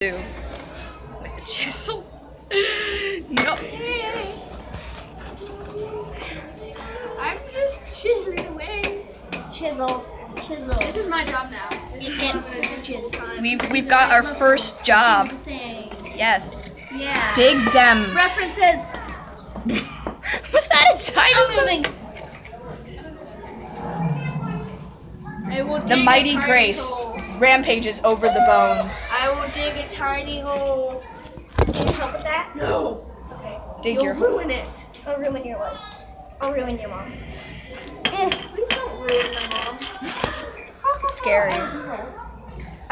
do with a chisel. no. I'm just chiseling away. Chisel. Chisel. This is my job now. We've we've got our first job. Yes. Yeah. Dig dem. References. Was that a title? moving. I The mighty Grace. Rampages over the bones. I will dig a tiny hole. Can you help with that? No. Okay. Dig You'll your ruin it. I'll ruin your life. I'll ruin your mom. Eh, please don't ruin my mom. scary.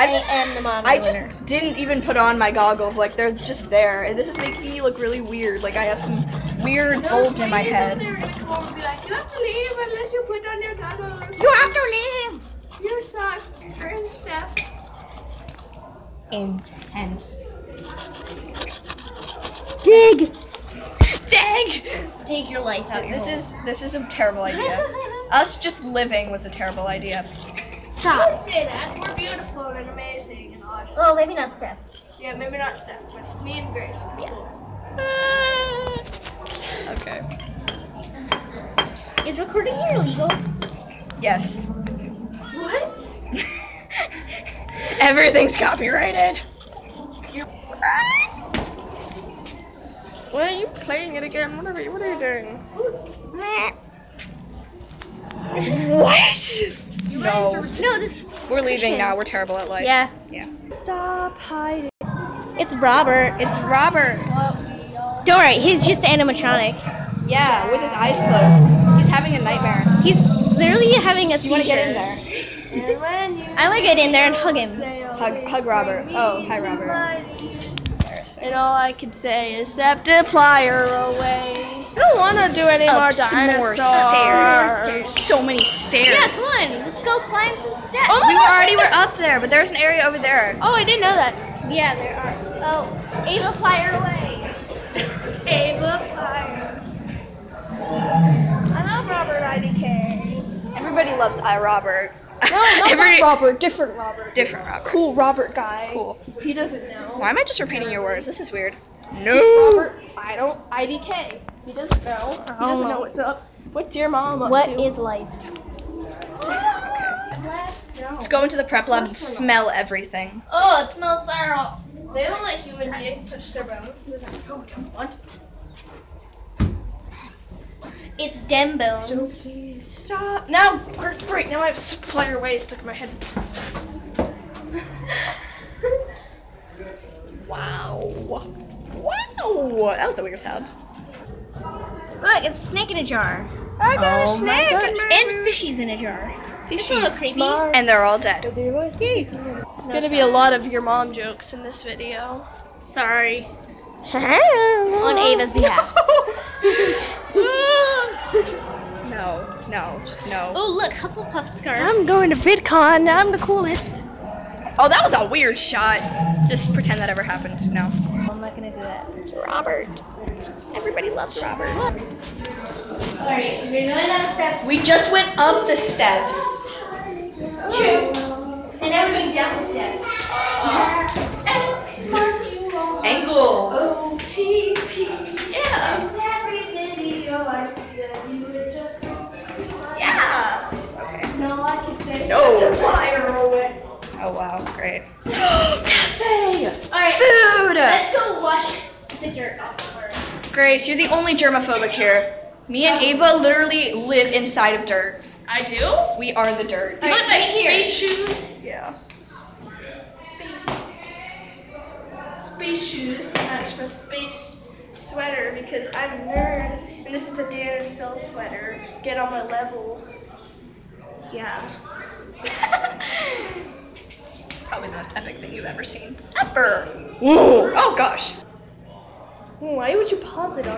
I just am the mom. I just didn't even put on my goggles. Like they're just there, and this is making me look really weird. Like I have some weird bulge in my head. over there are gonna come over and be like, you have to leave unless you put on your goggles. You have to leave. You suck. You're in step. Intense. dig. Dig! Dig your life out. This is this is a terrible idea. Us just living was a terrible idea. Don't stop. say that. We're beautiful and amazing and awesome. Oh, maybe not Steph. Yeah, maybe not Steph, but me and Grace. Yeah. Okay. Is recording here illegal? Yes. What? Everything's copyrighted. Why are you playing it again? What are you, what are you doing? What? No. No, this. We're leaving now. We're terrible at life. Yeah. Yeah. Stop hiding. It's Robert. It's Robert. Don't worry, he's just animatronic. Yeah, with his eyes closed. He's having a nightmare. He's literally having a You want to get in there? And when you I want to get in there and hug him. Hug, hug Robert. Oh, hi Robert. And all I can say is set the plier away. I don't want to do any more Up some more dinosaurs. stairs. So many stairs. Yeah, come on, let's go climb some steps. Oh We already were up there, but there's an area over there. Oh, I didn't know that. Yeah, there are. Oh, Ava, fly her away. Ava Plier. I love Robert IDK. Everybody loves I Robert. No, not Every- that Robert. Different Robert. Different Robert. Cool Robert guy. Cool. He doesn't know. Why am I just repeating your words? This is weird. No. Robert, I don't IDK. He doesn't know. He doesn't know know. what's up. What's your mom up What to? is life? Let's go into the prep lab and smell everything. Oh, it smells terrible. They don't let human beings touch their bones. They're like, oh, no, we don't want it. It's dem bones. Please stop. Now, great, great. Now I have supplier way stuck in my head. Wow. Wow. That was a weird sound. Look, it's a snake in a jar. I got Oh a snake gosh. in my And fishies in a jar. Fishies. will look creepy. And they're all dead. There's gonna be a lot of your mom jokes in this video. Sorry. On Ava's behalf. No, no, just no. Oh, look, Hufflepuff scarf. I'm going to VidCon. I'm the coolest. Oh, that was a weird shot. Just pretend that ever happened. No. I'm not gonna do that. It's Robert. Everybody loves Robert. Alright, we're going down the steps. We just went up the steps. True. And now we're going down the steps. Angles. OTP. Yeah. Every video I see that you were just Yeah. Okay. No, I can say No. the fire away. Oh wow, great. Cafe. Alright, Food. let's go wash the dirt off the floor. Grace, you're the only germophobic here. Me and um, Ava literally live inside of dirt. I do? We are the dirt. Put my Space shoes. Yeah. Space. Space shoes match my space sweater because I'm a nerd and this is a Dan and Phil sweater. Get on my level. Yeah. It's probably the most epic thing you've ever seen. Ever. Oh gosh. Why would you pause it on?